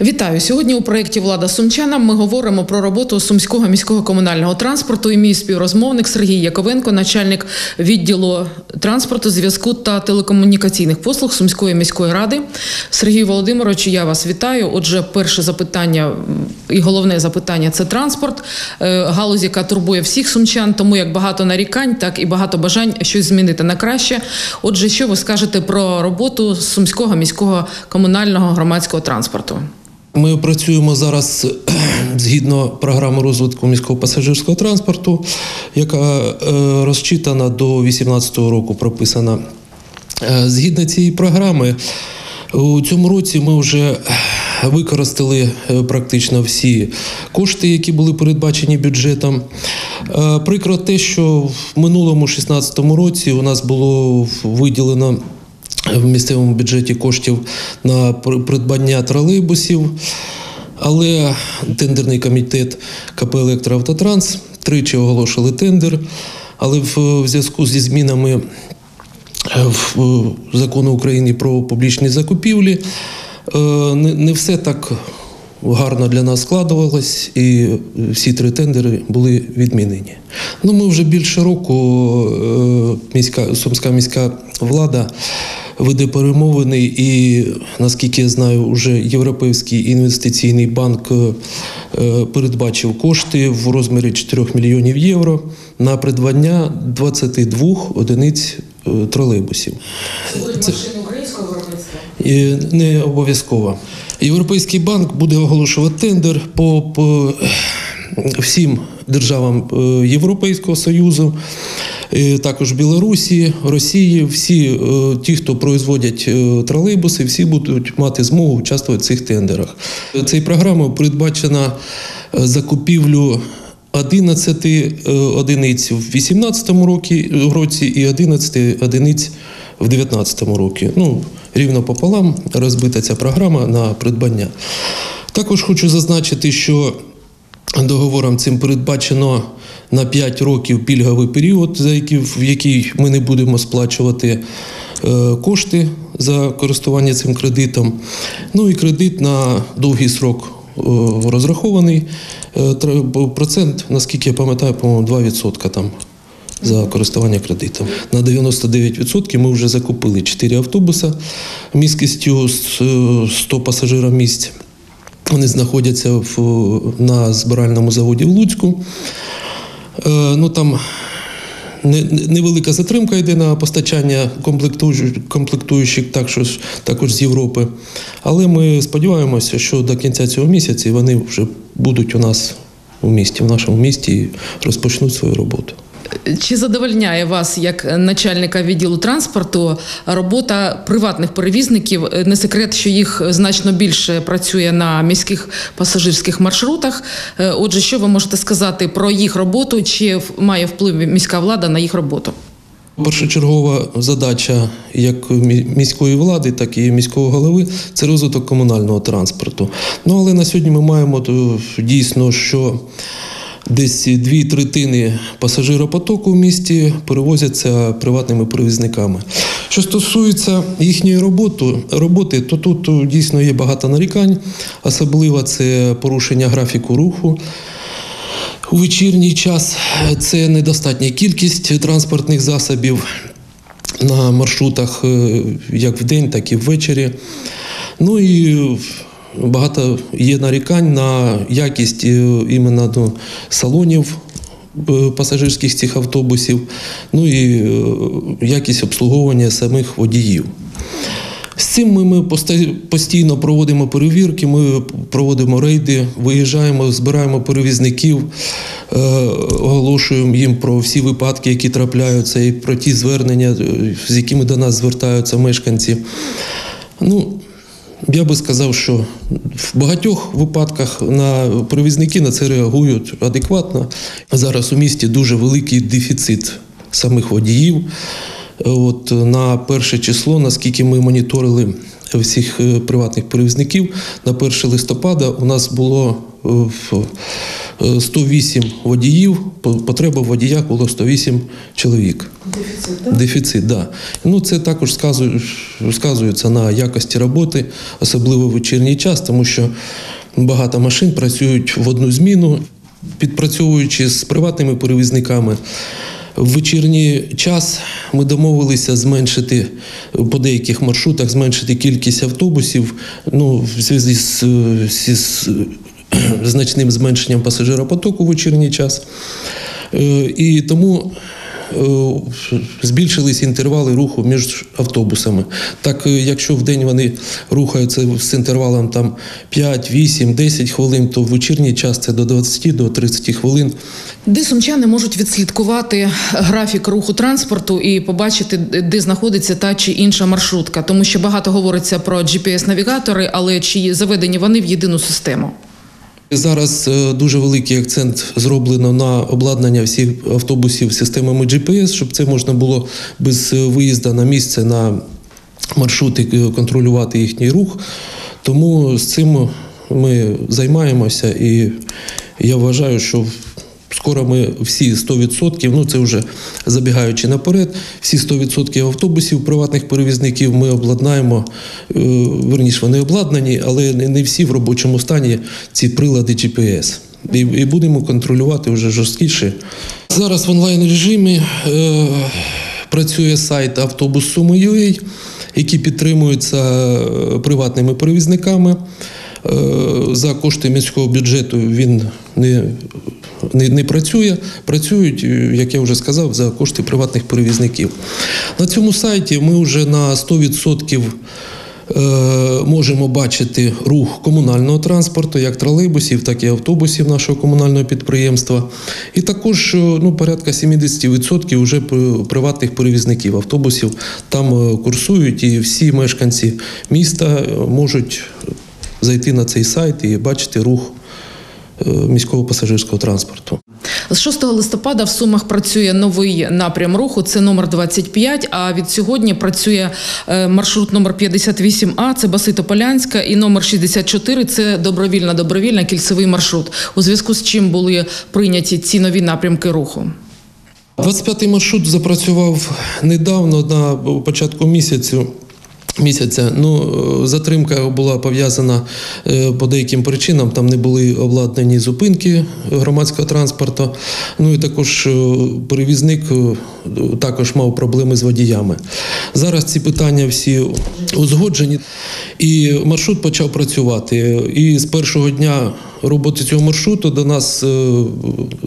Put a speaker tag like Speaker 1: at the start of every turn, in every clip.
Speaker 1: Вітаю сьогодні. У проєкті Влада Сумчана ми говоримо про роботу сумського міського комунального транспорту. І мій співрозмовник Сергій Яковенко, начальник відділу транспорту, зв'язку та телекомунікаційних послуг Сумської міської ради. Сергій Володимирович, я вас вітаю. Отже, перше запитання і головне запитання це транспорт. Е, Галузь, яка турбує всіх сумчан, тому як багато нарікань, так і багато бажань щось змінити на краще. Отже, що ви скажете про роботу сумського міського комунального громадського транспорту?
Speaker 2: Ми працюємо зараз згідно програми розвитку міського пасажирського транспорту, яка е, розчитана до 2018 року, прописана. Е, Згідно цієї програми, у цьому році ми вже використали е, практично всі кошти, які були передбачені бюджетом. Прикро те, що в минулому 2016 році у нас було виділено в місцевому бюджеті коштів на придбання тролейбусів, але тендерний комітет КП «Електроавтотранс» тричі оголошували тендер, але в зв'язку зі змінами е, в закону України про публічні закупівлі е, не не все так гарно для нас складувалось, і всі три тендери були відмінені. Ну, ми вже більше року е, міська сумська міська влада веде перемовини, і наскільки я знаю, вже Європейський інвестиційний банк е, е, передбачив кошти в розмірі 4 мільйонів євро на придбання 22 одиниць е, тролейбусів. Це-
Speaker 1: українського виробництва?
Speaker 2: не обов'язково. Європейський банк буде оголошувати тендер по, по всім державам Європейського Союзу, також Білорусі, Росії. Всі е, ті, хто производять е, тролейбуси, всі будуть мати змогу участвувати в цих тендерах. Цією програмою передбачена е, закупівлю 11 е, одиниць в 2018 році, році і 11 одиниць в 2019 році. Ну, рівно пополам розбита ця програма на придбання. Також хочу зазначити, що договором цим передбачено на 5 років пільговий період, за який, в який ми не будемо сплачувати е, кошти за користування цим кредитом. Ну і кредит на довгий срок е, розрахований. Е, Процент, наскільки я пам'ятаю, по-моєму, 2% там за користування кредитом. На 99% ми вже закупили 4 автобуси міськістю з, е, 100 пасажирів місць. Вони знаходяться в, на збиральному заводі в Луцьку. Е, ну там не- не- невелика затримка йде на постачання комплектуючих також, також з Європи. Але ми сподіваємося, що до кінця цього місяця вони вже будуть у нас у місті, в нашому місті і розпочнуть свою роботу.
Speaker 1: Чи задовольняє вас як начальника відділу транспорту робота приватних перевізників? Не секрет, що їх значно більше працює на міських пасажирських маршрутах. Е, Отже, що ви можете сказати про їх роботу? Чи має вплив міська влада на їх роботу?
Speaker 2: Першочергова задача як міської влади, так і міського голови це розвиток комунального транспорту. Ну але на сьогодні ми маємо то, дійсно, що десь дві третини пасажиропотоку в місті перевозяться приватними перевізниками. Що стосується їхньої роботи, роботи, то тут дійсно є багато нарікань, особливо це порушення графіку руху. У вечірній час це недостатня кількість транспортних засобів на маршрутах е, як вдень, так і ввечері. Ну і багато є нарікань на якість е, іменно до салонів е, пасажирських цих автобусів, ну і е, якість обслуговування самих водіїв. З цим ми, ми постійно проводимо перевірки, ми проводимо рейди, виїжджаємо, збираємо перевізників, е, оголошуємо їм про всі випадки, які трапляються, і про ті звернення, з якими до нас звертаються мешканці. Ну, я би сказав, що в багатьох випадках на перевізники на це реагують адекватно. Зараз у місті дуже великий дефіцит самих водіїв. От на перше число, наскільки ми моніторили всіх е, приватних перевізників, на 1 листопада у нас було е, в- 108 водіїв, по- потреба в водіях було 108 чоловік.
Speaker 1: Дефіцит,
Speaker 2: Дефіцит, да. Ну це також сказує, сказується на якості роботи, особливо в вечірній час, тому що багато машин працюють в одну зміну, підпрацьовуючи з приватними перевізниками. В вечірній час ми домовилися зменшити по деяких маршрутах, зменшити кількість автобусів. Ну, в зв'язку з, зі- з значним зменшенням пасажиропотоку в вечірній час. Е, І тому е, збільшились інтервали руху між автобусами. Так, е, якщо в день вони рухаються з інтервалом там 5, 8, 10 хвилин, то в вечірній час це до 20 до 30 хвилин.
Speaker 1: Де сумчани можуть відслідкувати графік руху транспорту і побачити, де знаходиться та чи інша маршрутка, тому що багато говориться про GPS-навігатори, але чи заведені вони в єдину систему?
Speaker 2: Зараз е, дуже великий акцент зроблено на обладнання всіх автобусів системами GPS, щоб це можна було без е, виїзду на місце на маршрути е, контролювати їхній рух. Тому з цим ми займаємося, і я вважаю, що скоро ми всі 100%, ну це вже забігаючи наперед, всі 100% автобусів приватних перевізників ми обладнаємо. е, Верніше, вони обладнані, але не всі в робочому стані ці прилади GPS. І, і будемо контролювати вже жорсткіше. Зараз в онлайн режимі е, працює сайт автобус.suми.ua, який підтримується е, приватними перевізниками. Е, За кошти міського бюджету він не, не, не працює. Працюють, е, як я вже сказав, за кошти приватних перевізників. На цьому сайті ми вже на 100% е, можемо бачити рух комунального транспорту, як тролейбусів, так і автобусів нашого комунального підприємства. І також ну, порядка 70% вже приватних перевізників автобусів там курсують, і всі мешканці міста можуть зайти на цей сайт і бачити рух е, міського пасажирського транспорту.
Speaker 1: З 6 листопада в Сумах працює новий напрям руху. Це номер 25, А від сьогодні працює е, маршрут номер 58А, це Баси Тополянська, і номер 64 – це добровільна добровільна кільцевий маршрут. У зв'язку з чим були прийняті ці нові напрямки руху.
Speaker 2: 25-й маршрут запрацював недавно на початку місяцю. Місяця ну е, затримка була пов'язана е, по деяким причинам. Там не були обладнані зупинки громадського транспорту. Ну і також е, перевізник також мав проблеми з водіями. Зараз ці питання всі узгоджені, і маршрут почав працювати. І з першого дня роботи цього маршруту до нас е,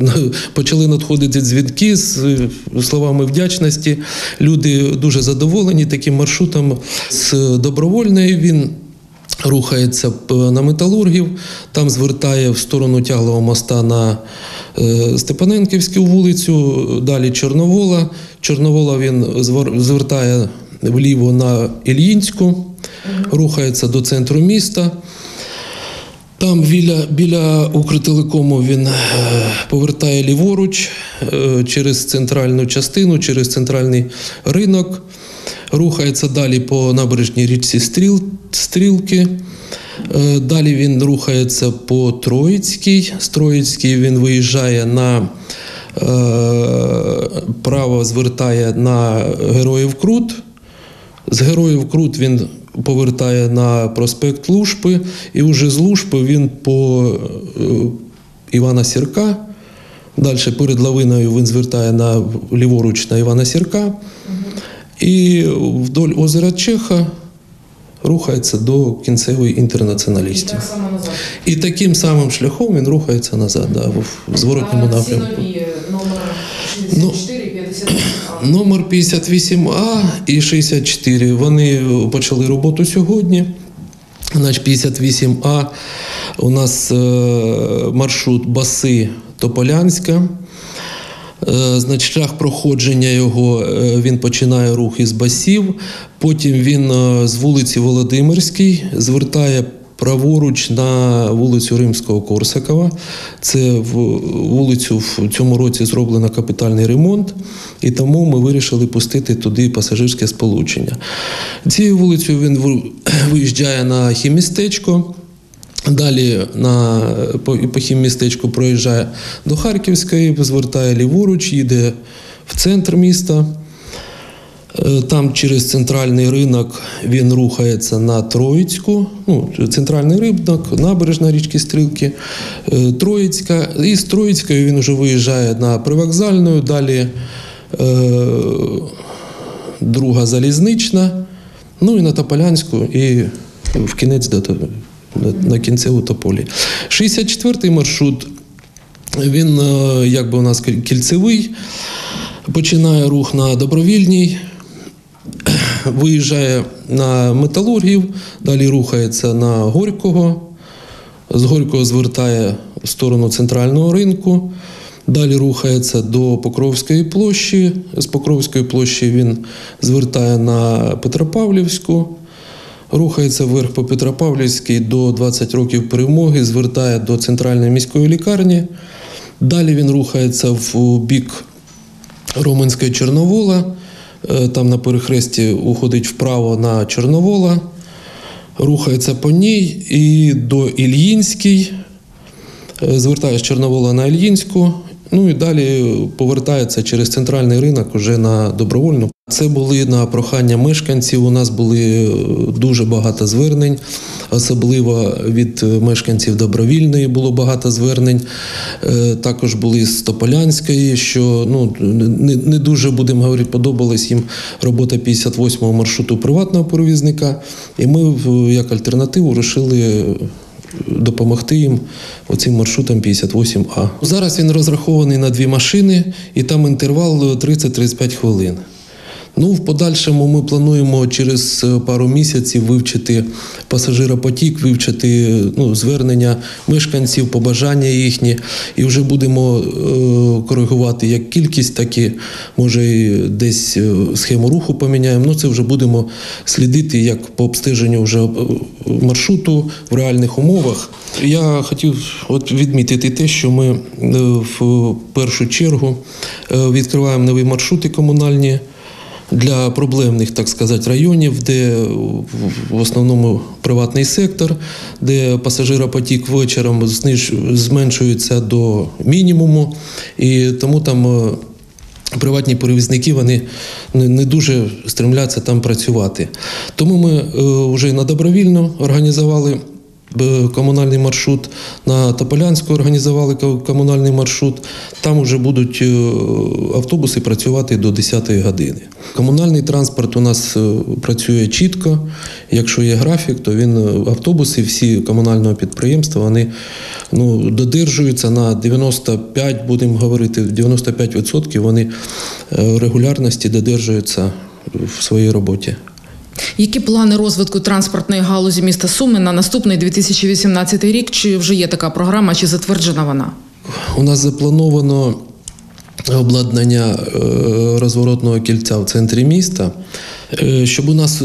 Speaker 2: почали надходити дзвінки з е, словами вдячності. Люди дуже задоволені таким маршрутом. З добровольної він рухається на металургів, там звертає в сторону тяглого моста на е, Степаненківську вулицю, далі Чорновола. Чорновола він звертає вліво на Ільїнську, рухається до центру міста. Там біля, біля Укртелекому він е, повертає ліворуч е, через центральну частину, через центральний ринок, рухається далі по набережній річці Стріл, Стрілки. Е, Далі він рухається по Троїцькій. З Троїцькій він виїжджає на право, звертає на Героїв Крут. З героїв Крут він повертає на проспект Лушпи, і вже з Лушпи він по е, Івана Сірка. Далі перед лавиною він звертає на ліворуч на Івана Сірка. І вдоль озера Чеха рухається до кінцевої інтернаціоналістів.
Speaker 1: назад.
Speaker 2: І таким самим шляхом він рухається назад, да, в- зворотному напрямку.
Speaker 1: номер
Speaker 2: Ну,
Speaker 1: 64 58
Speaker 2: Номер 58А і 64. Вони почали роботу сьогодні. Значить, 58А у нас е, маршрут Баси Тополянська. Е, Значить, шлях проходження його е, він починає рух із басів. Потім він е, з вулиці Володимирській звертає праворуч на вулицю Римського Корсакова. Це вулицю в цьому році зроблено капітальний ремонт, і тому ми вирішили пустити туди пасажирське сполучення. Цією вулицею він виїжджає на хімістечко. Далі на по, по хіммістечку проїжджає до Харківської, звертає ліворуч, їде в центр міста. Е, Там через центральний ринок він рухається на Троїцьку, ну, центральний ринок, набережна річки Стрілки, е, Троїцька. І з Троїцької він вже виїжджає на привокзальну, далі е, друга залізнична, ну і на Тополянську, і в кінець до, на- на кінцеву Тополі. 64-й маршрут, він е, якби у нас кільцевий, починає рух на добровільній, виїжджає на металургів, далі рухається на Горького, з Горького звертає в сторону центрального ринку, далі рухається до Покровської площі. З Покровської площі він звертає на Петропавлівську, рухається вверх по Петропавлівській до 20 років перемоги, звертає до центральної міської лікарні. Далі він рухається в бік Роменської Чорновола. Е, Там на перехресті уходить вправо на Чорновола, рухається по ній і до Ільїнській, Звертаєш звертає з Чорновола на Ільїнську, ну і далі повертається через центральний ринок уже на добровольну. Це були на прохання мешканців. У нас були е, дуже багато звернень, особливо від мешканців добровільної було багато звернень. Е, Також були з Тополянської, що ну не, не дуже будемо говорити, подобалась їм робота 58-го маршруту приватного перевізника. І ми як альтернативу вирішили допомогти їм оцим маршрутом 58А. Зараз він розрахований на дві машини, і там інтервал 30-35 хвилин. Ну, в подальшому ми плануємо через е, пару місяців вивчити пасажиропотік, вивчити ну, звернення мешканців, побажання їхні, і вже будемо е, коригувати як кількість, так і може десь е, схему руху поміняємо. Ну, це вже будемо слідити як по обстеженню вже е, маршруту в реальних умовах. Я хотів от відмітити те, що ми в першу чергу відкриваємо нові маршрути комунальні для проблемних, так сказати, районів, де в основному приватний сектор, де пасажиропотік вечором зменшується до мінімуму, і тому там. е, Приватні перевізники вони не, дуже стремляться там працювати. Тому ми е, вже на добровільно організували комунальний маршрут, на Тополянську організували комунальний маршрут. Там вже будуть е, автобуси працювати до 10-ї години. Комунальний транспорт у нас е, працює чітко. Якщо є графік, то він е, автобуси, всі комунального підприємства, вони ну, додержуються на 95, будемо говорити, 95% вони регулярності додержуються в своїй роботі.
Speaker 1: Які плани розвитку транспортної галузі міста Суми на наступний 2018 рік? Чи вже є така програма, чи затверджена вона?
Speaker 2: У нас заплановано обладнання е, розворотного кільця в центрі міста, щоб у нас е,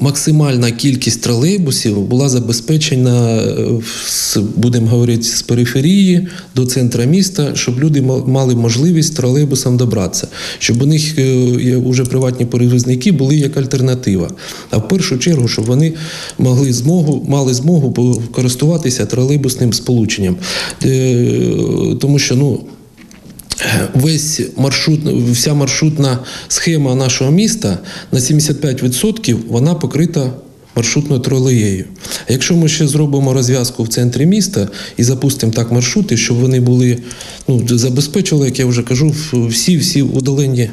Speaker 2: максимальна кількість тролейбусів була забезпечена, е, будемо говорити, з периферії до центра міста, щоб люди мали можливість тролейбусом добратися, щоб у них е, вже приватні перевізники були як альтернатива. А в першу чергу, щоб вони могли змогу, мали змогу користуватися тролейбусним сполученням. Е, Тому що ну. Весь маршрут, вся маршрутна схема нашого міста на 75% вона покрита маршрутною тролеєю. Якщо ми ще зробимо розв'язку в центрі міста і запустимо так маршрути, щоб вони були ну, забезпечили, як я вже кажу, всі всі удалені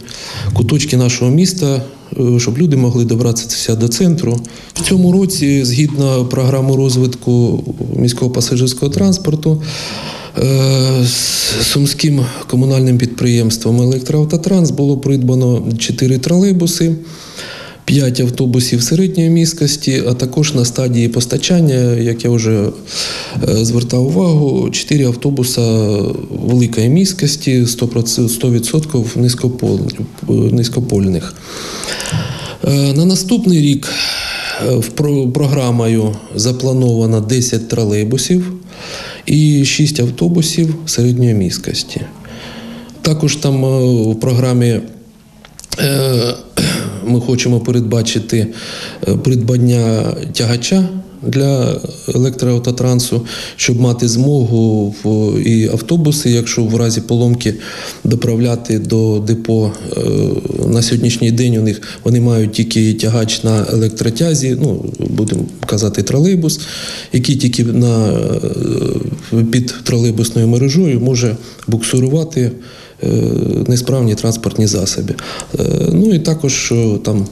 Speaker 2: куточки нашого міста, е, щоб люди могли добратися до центру. В цьому році, згідно програми розвитку міського пасажирського транспорту, з Сумським комунальним підприємством Електроавтотранс було придбано 4 тролейбуси, 5 автобусів середньої міськості, а також на стадії постачання, як я вже е, звертав увагу, 4 автобуса великої міськості, 100%, 100% низькопольних. Е, На наступний рік е, програмою заплановано 10 тролейбусів і 6 автобусів середньої міськості. Також там е, в програмі е, ми хочемо передбачити е, придбання тягача для електроавтотрансу, щоб мати змогу в і автобуси, якщо в разі поломки доправляти до депо. Е, На сьогоднішній день у них вони мають тільки тягач на електротязі, ну будемо казати, тролейбус, який тільки на, е, під тролейбусною мережою може буксурувати е, несправні транспортні засоби. Ну і також там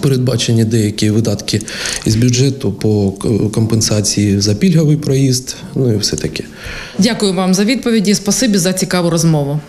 Speaker 2: передбачені деякі видатки із бюджету по компенсації за пільговий проїзд, ну і все таке.
Speaker 1: Дякую вам за відповіді. Спасибі за цікаву розмову.